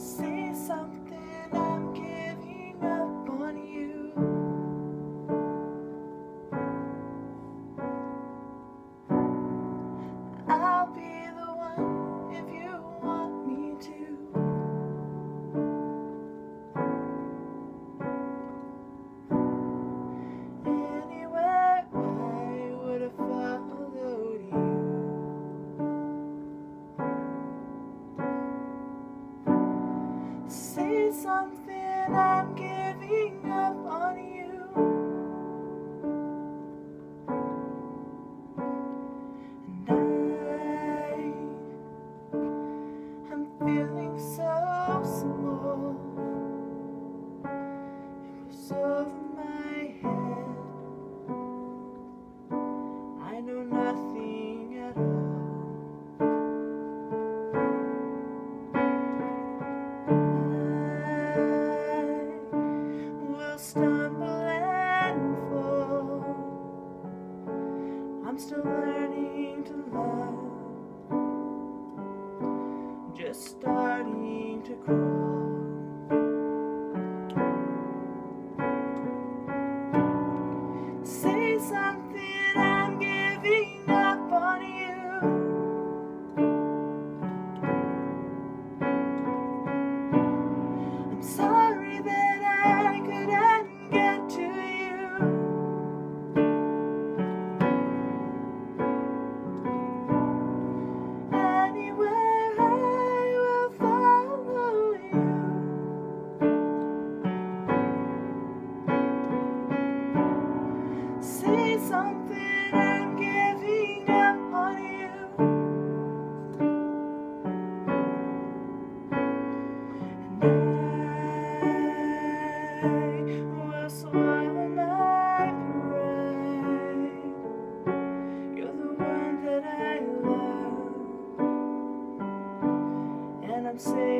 see. something I'm giving up on you. And I, I'm feeling so. I'm still learning to love. Just starting to crawl Say something, I'm giving up on you. I'm sorry. say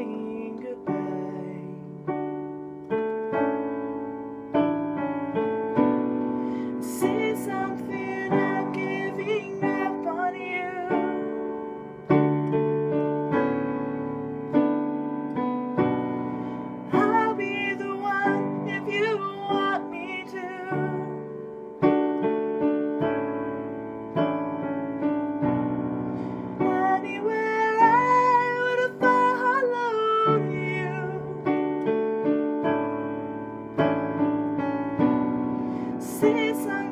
season.